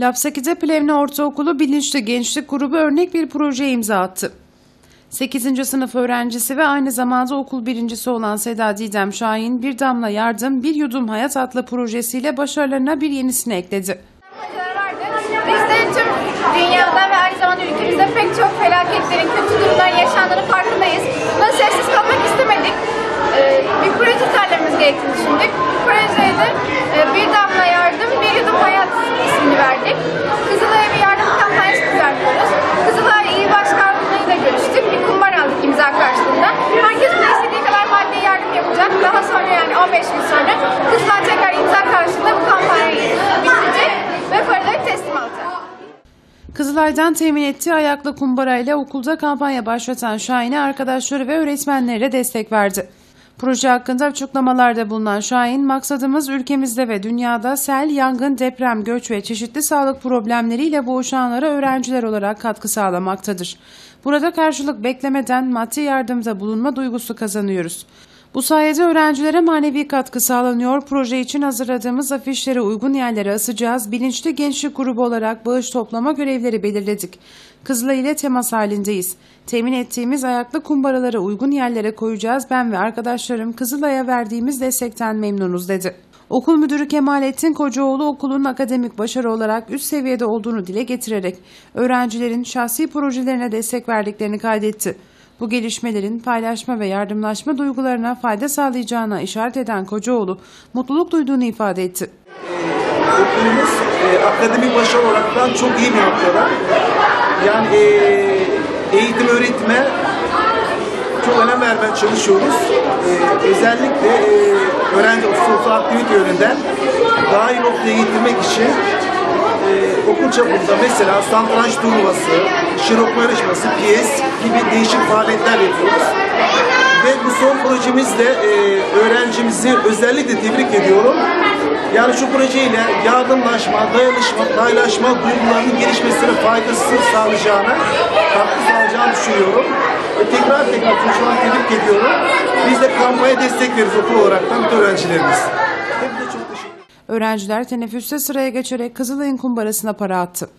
Lapseki'de Plevne Ortaokulu Bilinçli Gençlik Grubu örnek bir projeye imza attı. 8. sınıf öğrencisi ve aynı zamanda okul birincisi olan Seda Didem Şahin bir damla yardım bir yudum hayat adlı projesiyle başarılarına bir yenisini ekledi. Hocalar vardı. Biz de tüm dünyada ve aynı zamanda ülkemizde pek çok felaketlerin, kötü durumların yaşandığını farkındayız. Buna sessiz kalmak istemedik. Ee, bir proje tasarlamamız gerektiğini düşündük. Bu projeye de e, bir damla yardım, bir yudum hayat ismini verdik. Kızılay'a bir yardım kampanyası düzenliyoruz. Kızılay İl Başkanlığı'yla görüştük. Bir kumbar aldık imza karşılığında. Herkes buna istediği kadar maddi yardım yapacak. Daha sonra yani 15 gün sonra Kızılay tekrar imza karşılığında bu kampanyayı bitirecek ve paraları teslim alacak. Kızılay'dan temin ettiği ayaklı kumbarayla okulda kampanya başlatan Şahin'e arkadaşları ve öğretmenlere destek verdi. Proje hakkında açıklamalarda bulunan Şahin, maksadımız ülkemizde ve dünyada sel, yangın, deprem, göç ve çeşitli sağlık problemleriyle boğuşanlara öğrenciler olarak katkı sağlamaktadır. Burada karşılık beklemeden maddi yardımda bulunma duygusu kazanıyoruz. Bu sayede öğrencilere manevi katkı sağlanıyor. Proje için hazırladığımız afişleri uygun yerlere asacağız. Bilinçli gençlik grubu olarak bağış toplama görevleri belirledik. Kızılay ile temas halindeyiz. Temin ettiğimiz ayaklı kumbaraları uygun yerlere koyacağız. Ben ve arkadaşlarım Kızılay'a verdiğimiz destekten memnunuz dedi. Okul müdürü Kemalettin Kocaoğlu okulun akademik başarı olarak üst seviyede olduğunu dile getirerek öğrencilerin şahsi projelerine destek verdiklerini kaydetti. Bu gelişmelerin paylaşma ve yardımlaşma duygularına fayda sağlayacağına işaret eden Kocaoğlu mutluluk duyduğunu ifade etti. okulumuz e, akademik başarı olaraktan çok iyi bir noktada. Yani e, eğitim öğretime çok önem vermeye çalışıyoruz. E, özellikle e, öğrenci sosyal aktivite yönünden daha iyi noktaya getirmek için okul çapında mesela santranç turnuvası, şirokma yarışması, piyes gibi değişik faaliyetler yapıyoruz. Ve bu son projemizde e, öğrencimizi özellikle tebrik ediyorum. Yani şu projeyle yardımlaşma, dayanışma, paylaşma duygularının gelişmesine faydası sağlayacağına, katkı sağlayacağını düşünüyorum. Ve tekrar tekrar çocuklarımı tebrik ediyorum. Biz de kampanya destek veririz okul olaraktan bütün öğrencilerimiz. Öğrenciler teneffüste sıraya geçerek Kızılay'ın kumbarasına para attı.